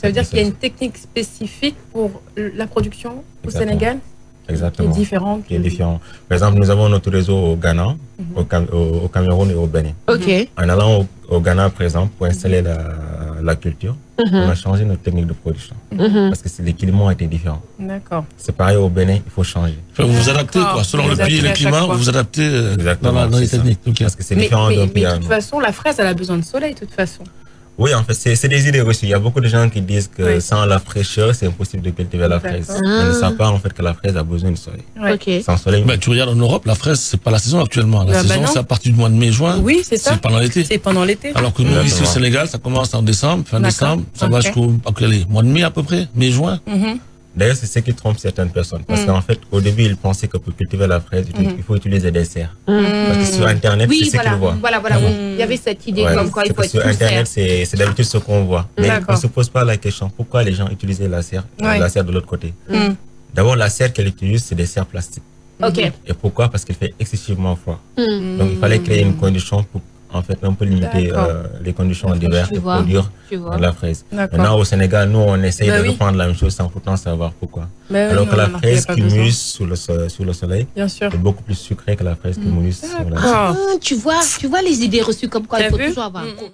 Ça veut dire qu'il y a une technique spécifique pour la production au Exactement. Sénégal Exactement. qui est différente. Qui est différent. Par exemple, nous avons notre réseau au Ghana, au, Cam- au- Cameroun et au Bénin. Ok. En allant au, au Ghana, par exemple, pour installer la, la culture, Mhm. on a changé notre technique de production. Mhm. Parce que c'est- l'équipement était différent. D'accord. C'est pareil au Bénin, il faut changer. Enfin, vous vous adaptez, quoi. Selon Vous le pays et le climat, vous vous adaptez euh, dans, Exactement. la- dans les techniques. Ok. Parce que c'est Mais, différent mais- d'un mais pays à de toute façon, la fraise, elle a besoin de soleil, de toute façon. Oui, en fait, c'est des idées reçues. Il y a beaucoup de gens qui disent que Oui. sans la fraîcheur, c'est impossible de cultiver la fraise. Mais ne Ah. savent pas en fait que la fraise a besoin de soleil. Sans soleil, Bah, tu regardes en Europe, la fraise, c'est pas la saison actuellement. La Bah, bah saison, non. c'est à partir du mois de mai-juin. Oui, c'est ça. C'est pendant l'été. C'est pendant l'été. Alors que nous, Exactement. ici au Sénégal, ça commence en décembre, fin décembre, ça va Ok. jusqu'au mois de mai à peu près, mai-juin. Mhm. D'ailleurs, c'est ce qui trompe certaines personnes. Parce Mm. qu'en fait, au début, ils pensaient que pour cultiver la fraise, il Mhm. il faut utiliser des serres. Mm. Parce que sur Internet, Oui, c'est ce qu'ils voient. voilà, voilà, oui. Il y avait cette idée Ouais, comme quoi il faut sur Internet, c'est d'habitude ce qu'on voit. Mais on ne se pose pas la question pourquoi les gens utilisaient la serre, Ouais. la serre de l'autre côté? Mm. D'abord, la serre qu'elle utilise, c'est des serres plastiques. Et pourquoi? Parce qu'il fait excessivement froid. Mm. Donc, il fallait créer une condition pour, en fait, un peu limiter euh, les conditions d'hiver vois. produire de la fraise. Maintenant, au Sénégal, nous, on essaye Bah de oui. reprendre la même chose sans pourtant savoir pourquoi. Mais oui, Alors non, que la non, fraise qui mousse sous le, so- sous le soleil Bien sûr. est beaucoup plus sucrée que la fraise qui mousse sur la. Ah, tu vois, tu vois les idées reçues comme quoi il faut toujours avoir un Mm.